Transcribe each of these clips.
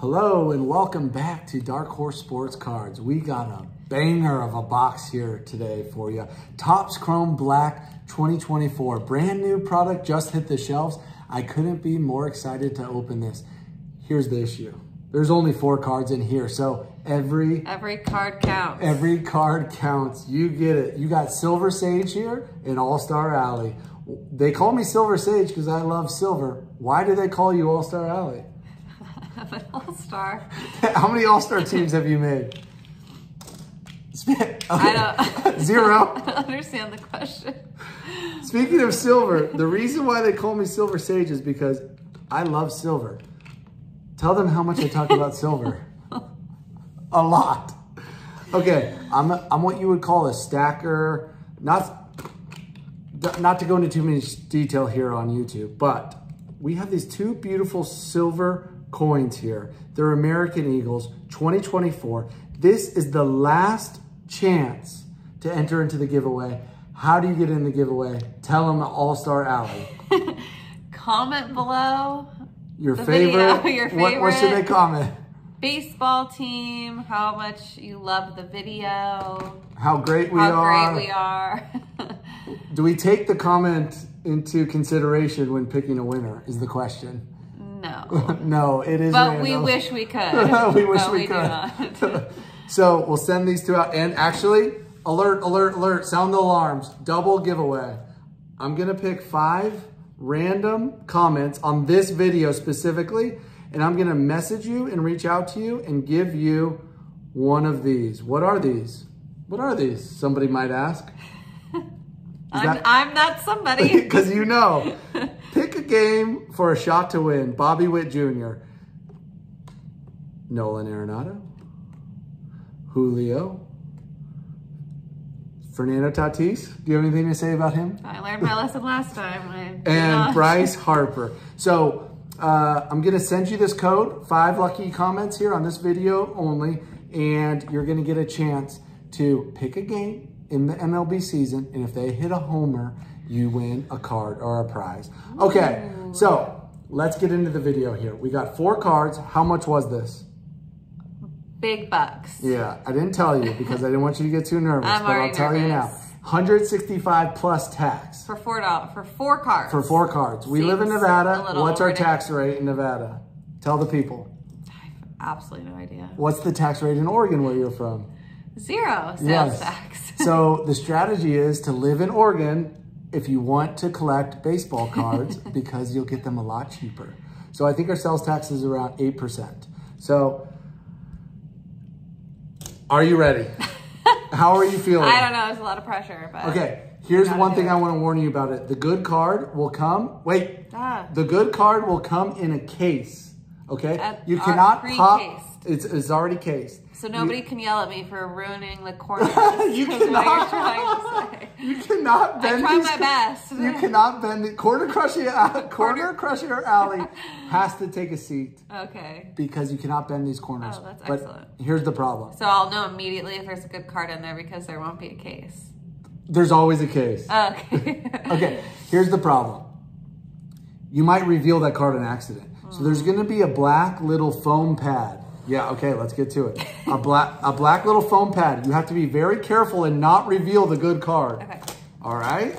Hello and welcome back to Darkhorse Sports Cards. We got a banger of a box here today for you. Topps Chrome Black 2024. Brand new product just hit the shelves. I couldn't be more excited to open this. Here's the issue. There's only four cards in here, so every every card counts. Every card counts. You get it. You got Silver Sage here in All-Star Alley. They call me Silver Sage because I love silver. Why do they call you All-Star Alley? I'm an all-star. How many all-star teams have you made? Okay. I don't. Zero. I don't understand the question. Speaking of silver, the reason why they call me Silver Sage is because I love silver. Tell them how much I talk about silver. A lot. Okay, I'm, a, I'm what you would call a stacker. Not, not to go into too much detail here on YouTube, but we have these two beautiful silver coins here. They're American Eagles 2024. This is the last chance to enter into the giveaway. How do you get in the giveaway? Tell them All-Star Alley. comment below. Your favorite, video, your favorite. What, what should they comment? Baseball team, how much you love the video. How great we how are. How great we are. do we take the comment into consideration when picking a winner is the question. No. no, it is But random. we wish we could. we wish we, we could. so we'll send these two out. And actually, alert, alert, alert, sound the alarms. Double giveaway. I'm going to pick five random comments on this video specifically. And I'm going to message you and reach out to you and give you one of these. What are these? What are these? Somebody might ask. I'm, that, I'm not somebody. Because you know. Game for a shot to win. Bobby Witt Jr. Nolan Arenado. Julio. Fernando Tatis. Do you have anything to say about him? I learned my lesson last time. and Bryce Harper. So uh, I'm going to send you this code. Five lucky comments here on this video only. And you're going to get a chance to pick a game in the MLB season. And if they hit a homer, you win a card or a prize. Okay, so let's get into the video here. We got four cards. How much was this? Big bucks. Yeah, I didn't tell you because I didn't want you to get too nervous, I'm but I'll tell nervous. you now. 165 plus tax. For four dollars, for four cards. For four cards. We Seems live in Nevada. What's our tax rate in Nevada? Tell the people. I have absolutely no idea. What's the tax rate in Oregon where you're from? Zero sales Yes. tax. so the strategy is to live in Oregon if you want to collect baseball cards because you'll get them a lot cheaper. So I think our sales tax is around 8%. So are you ready? How are you feeling? I don't know. It's a lot of pressure, but Okay, here's one thing it. I want to warn you about it. The good card will come, wait, Ah. the good card will come in a case, okay? At- you cannot pop, it's, it's already cased. so nobody can yell at me for ruining the corners. You what cannot. you're trying to. You cannot I bend try my best. You cannot bend it. Corner Crusher, uh, Corner Crusher Alley has to take a seat Okay. because you cannot bend these corners. Oh, that's but excellent. here's the problem. So I'll know immediately if there's a good card in there because there won't be a case. There's always a case. Okay. Okay, here's the problem. You might reveal that card on accident. So there's gonna be a black little foam pad. Yeah, okay, let's get to it. A black a black little foam pad. You have to be very careful and not reveal the good card. okay. All right?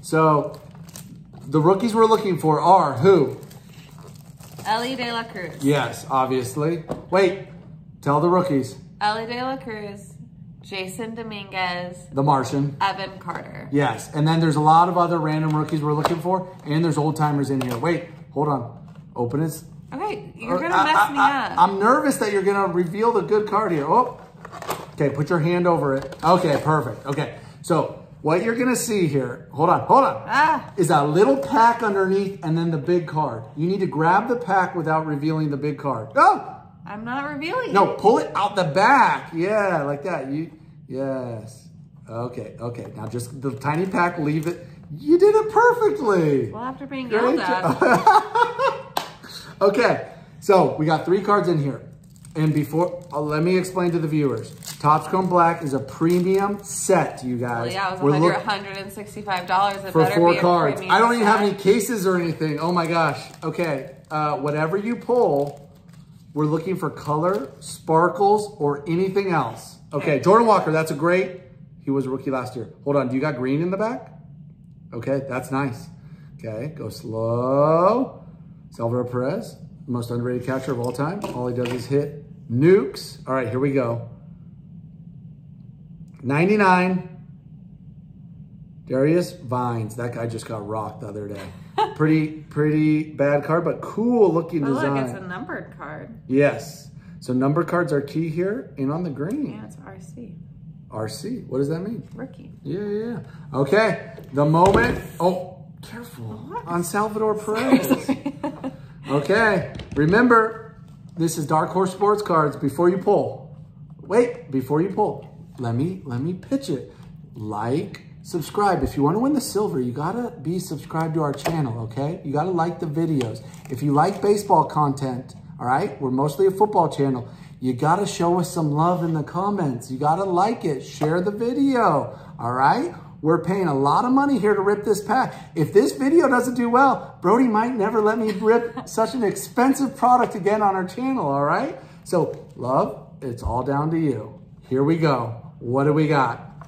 So the rookies we're looking for are who? Elly De La Cruz. Yes, obviously. Wait, tell the rookies. Elly De La Cruz. Jasson Domínguez. The Martian. Evan Carter. Yes, and then there's a lot of other random rookies we're looking for, and there's old timers in here. Wait, hold on. Open it. Okay, you're uh, gonna mess I- me I- up. I'm nervous that you're gonna reveal the good card here. Oh, okay. Put your hand over it. Okay, perfect. Okay, so what you're gonna see here? Hold on, hold on. Ah. Is a little pack underneath, and then the big card. You need to grab the pack without revealing the big card. Oh, I'm not revealing no, it. pull it out the back. Yeah, like that. You, yes. Okay, okay. Now just the tiny pack. Leave it. You did it perfectly. Well, after being yelled at. Okay, so we got three cards in here. And before, uh, let me explain to the viewers. Topps Chrome Black is a premium set, you guys. Well, yeah, it was We're $165. It for four cards. I don't even have any cases or anything. Oh my gosh. Okay, uh, whatever you pull, We're looking for color, sparkles, or anything else. Okay, Jordan Walker, that's a great, he was a rookie last year. Hold on, do you got green in the back? Okay, that's nice. Okay, go slow. Salvador Perez, most underrated catcher of all time. All he does is hit nukes. All right, here we go. 99. Darius Vines. That guy just got rocked the other day. pretty, pretty bad card, but cool looking Oh, design. look, it's a numbered card. Yes. So number cards are key here and on the green. Yeah, it's RC. RC. What does that mean? Rookie. Yeah, yeah, yeah. Okay. The moment. Oh, careful. On Salvador Perez. okay. Remember, this is Darkhorse Sports Cards. Before you pull, wait, before you pull, let me let me pitch it. Like, subscribe. If you want to win the silver, you gotta be subscribed to our channel, okay? You gotta like the videos. If you like baseball content, all right, we're mostly a football channel. You gotta show us some love in the comments. You gotta like it, share the video, all right? We're paying a lot of money here to rip this pack. If this video doesn't do well, Brodie might never let me rip such an expensive product again on our channel, all right? So, love, it's all down to you. Here we go. What do we got?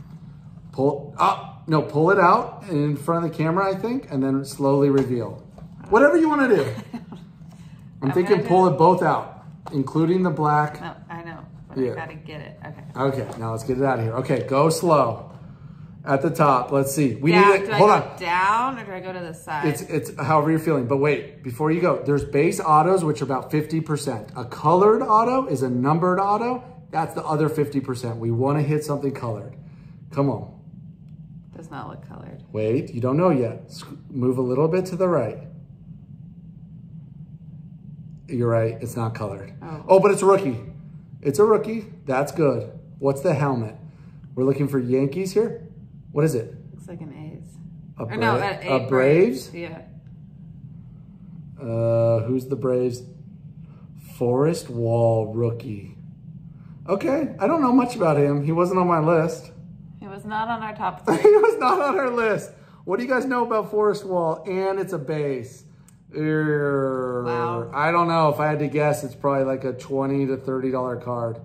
Pull up, no, pull it out in front of the camera, I think, and then slowly reveal. Whatever you want to do. I'm I'm thinking pull it both out, including the black. No, I know, but Yeah. I gotta get it. Okay. Okay, now let's get it out of here. Okay, go slow. At the top, let's see. We down, need do it. Hold on. down or do I go to the side? It's it's however you're feeling. But wait, before you go, there's base autos, which are about 50%. A colored auto is a numbered auto. That's the other 50%. We want to hit something colored. Come on. Does not look colored. Wait, you don't know yet. Sc- Move a little bit to the right. You're right, it's not colored. Oh. Oh, but it's a rookie. It's a rookie. That's good. What's the helmet? We're looking for Yankees here. What is it? Looks like an A's. A, Bra- no, a, a Braves? Yeah. Uh, who's the Braves? Forrest Wall rookie. Okay, I don't know much about him. He wasn't on my list. He was not on our top he was not on our list. What do you guys know about Forrest Wall? And it's a base. Err, Wow. I don't know. If I had to guess, it's probably like a twenty to thirty dollar card.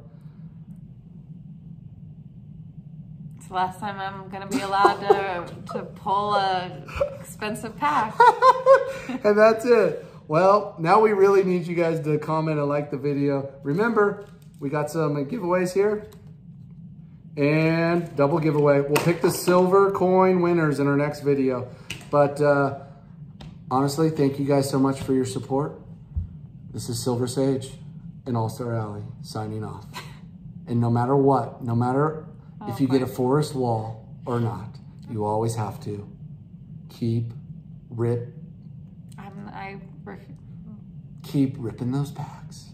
it's the last time I'm gonna be allowed to to pull a expensive pack. and that's it. Well, now we really need you guys to comment and like the video. Remember, we got some giveaways here. And double giveaway. We'll pick the silver coin winners in our next video. But uh, honestly, thank you guys so much for your support. This is Silver Sage and All Star Alley signing off. And no matter what, no matter if you get a Forrest Wall or not, you always have to keep rip I'm I keep ripping those packs.